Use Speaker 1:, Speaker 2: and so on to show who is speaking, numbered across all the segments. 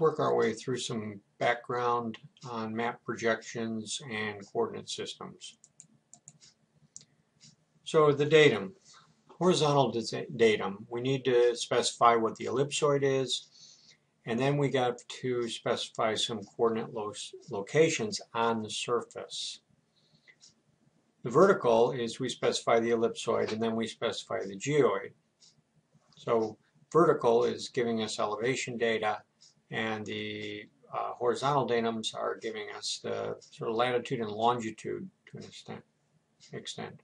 Speaker 1: work our way through some background on map projections and coordinate systems. So the datum, horizontal datum, we need to specify what the ellipsoid is, and then we got to specify some coordinate lo locations on the surface. The vertical is we specify the ellipsoid and then we specify the geoid. So vertical is giving us elevation data and the uh, horizontal datums are giving us the sort of latitude and longitude to an extent. extent.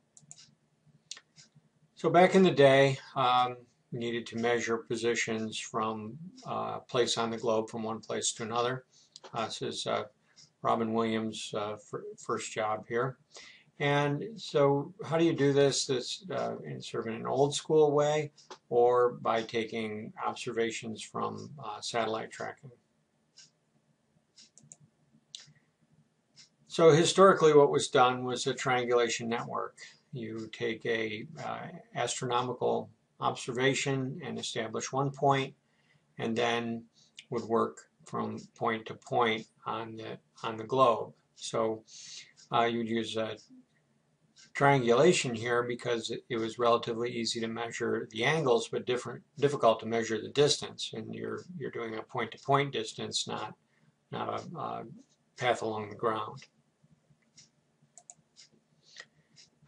Speaker 1: So back in the day, um, we needed to measure positions from uh, place on the globe from one place to another. Uh, this is uh, Robin Williams' uh, first job here. And so how do you do this? This uh, in sort of an old school way or by taking observations from uh, satellite tracking. So historically what was done was a triangulation network. You take a uh, astronomical observation and establish one point and then would work from point to point on the on the globe. So uh, you'd use a triangulation here because it, it, was relatively easy to measure the angles but different difficult to measure the distance. And you're you're doing a point to point distance not not a, path along the ground.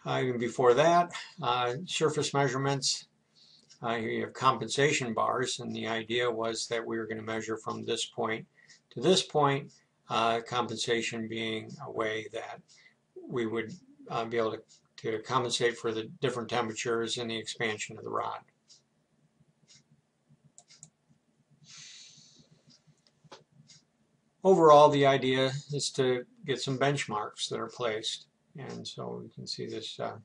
Speaker 1: Uh, even before that, uh, surface measurements, uh, here you have compensation bars, and the idea was that we were going to measure from this point to this point, uh, compensation being a way that we would uh, be able to, to compensate for the different temperatures and the expansion of the rod. Overall, the idea is to get some benchmarks that are placed. And so you can see this uh,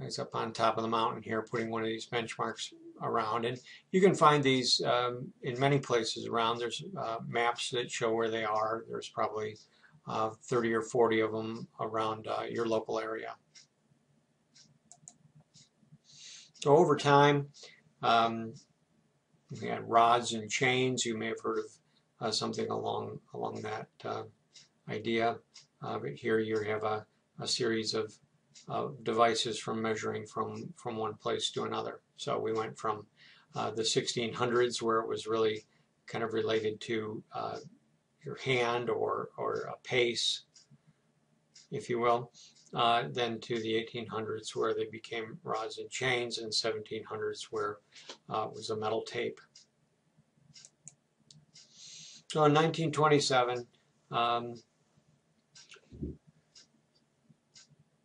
Speaker 1: is up on top of the mountain here, putting one of these benchmarks around. And you can find these um, in many places around. There's uh, maps that show where they are. There's probably uh, 30 or 40 of them around uh, your local area. So over time, um, we had rods and chains. You may have heard of uh, something along along that uh, idea. But here you have a, a series of devices from measuring from, from one place to another. So we went from uh, the 1600s where it was really kind of related to uh, your hand or, or a pace, if you will, uh, then to the 1800s where they became rods and chains, and 1700s where uh, it was a metal tape. So in 1927, um,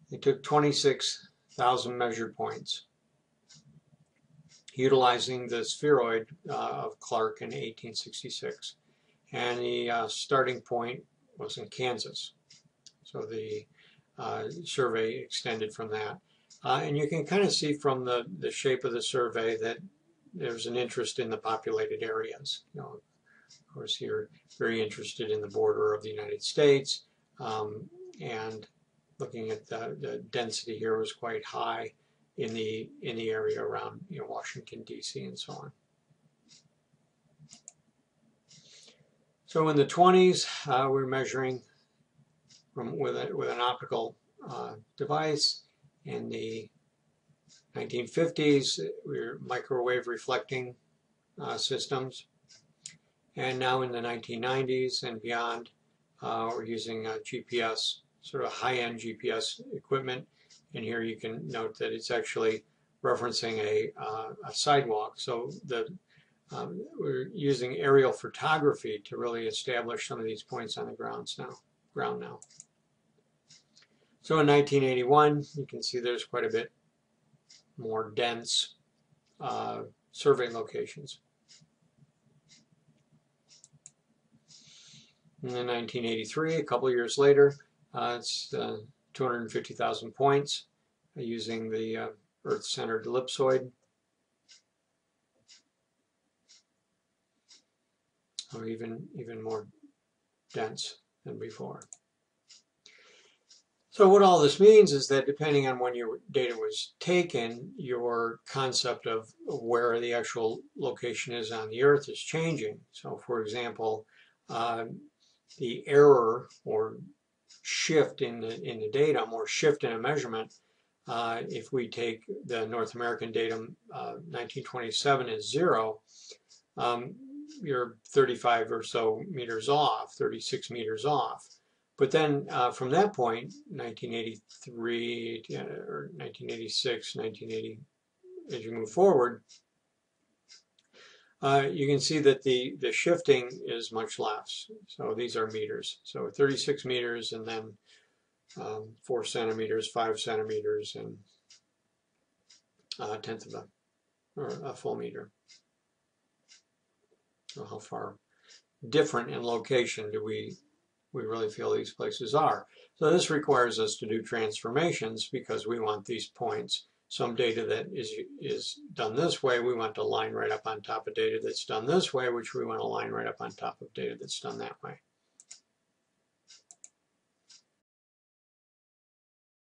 Speaker 1: They took 26,000 measured points, utilizing the spheroid uh, of Clarke in 1866. And the uh, starting point was in Kansas. So the uh, survey extended from that. Uh, and you can kind of see from the, the shape of the survey that there's an interest in the populated areas. You know, of course, you're very interested in the border of the United States, um, and looking at the, the density here was quite high in the in the area around you know Washington D.C. and so on. So in the 20s, uh, we are measuring from with a, with an optical uh, device. In the 1950s, we're microwave reflecting uh, systems, and now in the 1990s and beyond, uh, we're using GPS sort of high-end GPS equipment. And here you can note that it's actually referencing a, uh, a sidewalk. So the um, we're using aerial photography to really establish some of these points on the grounds now, ground now. So in 1981, you can see there's quite a bit more dense uh, survey locations. And then 1983, a couple years later, it's uh, 250,000 points uh, using the uh, Earth-centered ellipsoid. Or even, even more dense than before. So what all this means is that depending on when your data was taken, your concept of where the actual location is on the Earth is changing. So for example, uh, the error or shift in the, in the datum or shift in a measurement, uh, if we take the North American datum uh, 1927 as zero, um, you're 35 or so meters off, 36 meters off. But then uh, from that point, 1983 or 1986, 1980, as you move forward, uh, you can see that the, the shifting is much less. So these are meters. So 36 meters and then um, 4 centimeters, 5 centimeters, and a tenth of a, or a full meter. So how far different in location do we we really feel these places are. So this requires us to do transformations because we want these points. Some data that is, is done this way, we want to line right up on top of data that's done this way, which we want to line right up on top of data that's done that way.